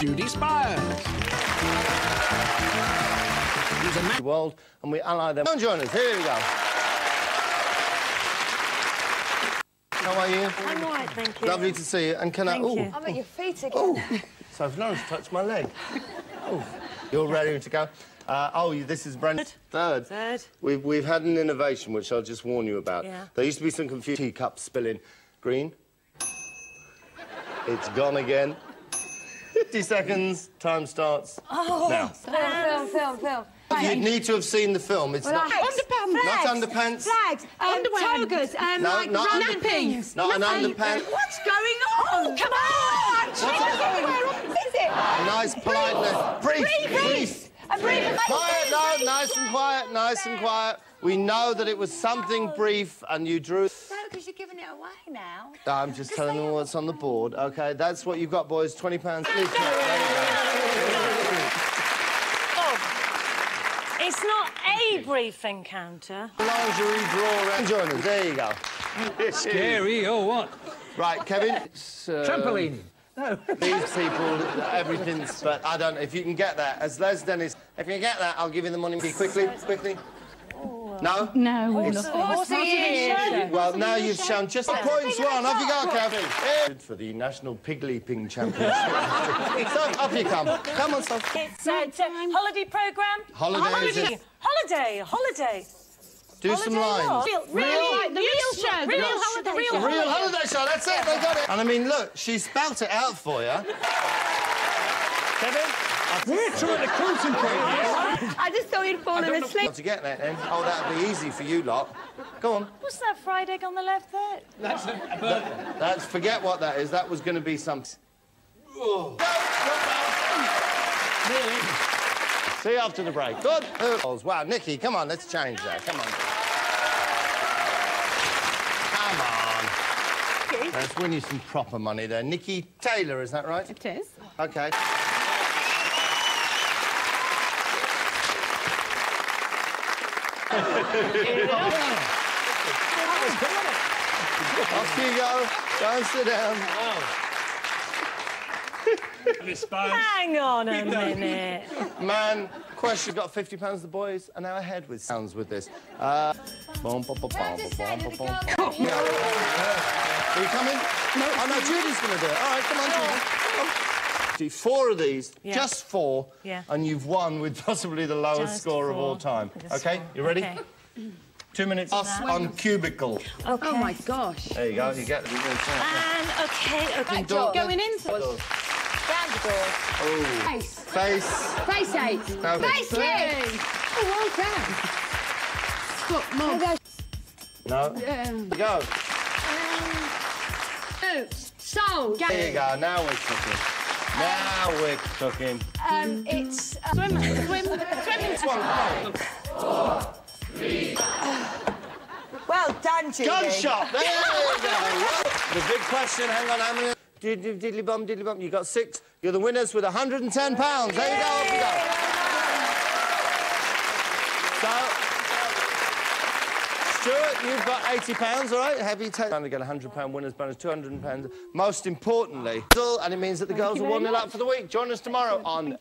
Judy Spiers. He's a man. world, and we ally them. Come join us. Here we go. How are you? I'm all right, thank you. Lovely to see you. And can Thank I? you. I'm at your feet again. Oh, Sophie Lawrence touched my leg. Oh, you're ready to go. Uh, oh, this is brand third. Third. We've we've had an innovation which I'll just warn you about. Yeah. There used to be some confusion. Teacups spilling. Green. It's gone again. 50 seconds. Time starts Oh, now. Film, film, film. You'd need to have seen the film. It's not. Underpants. Not underpants. Flags. Um, togas. Um, No, like not under- wrappings. Not an underpants. What's going on? Come on! What's Is it? Nice politeness. Brief. Brief. A brief. Quiet, no, nice and quiet, nice and quiet. We know that it was something brief and you drew. No, because you're giving it away now. I'm just telling them what's on the board, okay? That's what you've got, boys. £20. Please, It's not a brief encounter. Lingerie drawer. Join us. There you go. Scary or what? Right, Kevin. Uh, Trampoline. These people, everything's. But I don't know if you can get that. As Les Dennis, if you get that, I'll give you the money quickly, quickly. No? No, we're Horse, not. horse exhibition. Well, now you've shown just the points one. Off you go, Kevin. For the National Pig Leaping Championship. so, off you come. Come on, Sof. Uh, it's a holiday programme. Holidays Holiday. Holiday. Holiday. Do some lines. what? Real, real, the real show, the Real real holiday. show. Real The real holiday. holiday show, that's it, they got it. And I mean, look, she spelt it out for you. Kevin? We're trying to concentrate. I just thought you'd fallen asleep. Not to get that then. Oh, that'd be easy for you lot. Go on. What's that fried egg on the left there? That's forget what that is. That was going to be some. See you after the break. Good. Oh, Wow, Nikki, come on, let's change that. Come on. Come on. Let's win you some proper money there. Nikki Taylor, is that right? It is. Okay. Off you go. Go and sit down. Miss Spiers. Hang on a minute. Man, question got fifty pounds. The boys are now ahead with sounds with this. Uh, bom, bom, bom, no. Are you coming? No. Oh no, Judy's gonna do it. All right, come on, Judy. Do four of these, yeah. just four, yeah. and you've won with possibly the lowest just score four. of all time. Okay, you ready? Okay. Two minutes us on cubicle. Okay. Oh my gosh. There you go. You get. And okay, okay. Door, going in. Round the door. Oh, face. face. Face eight. No, Face it! Oh, well done. Stop, Mum. No. Yeah. Go. Soul. There you go. Now we're cooking. Now we're cooking. Um, it's... Uh, Swim, swim, swimming. This one. Come on. well done, Judy. Gunshot! There you go. The big question, hang on, how many? Did- did- Diddly bum, diddly bum. You got six. You're the winners with 110 pounds. There you go. Off you go. So, Stuart, you've got 80 pounds, all right? Heavy take. Trying to get 100 pound winners bonus, 200 pounds. Most importantly, and it means that the girls are one 0 up for the week. Join us tomorrow on.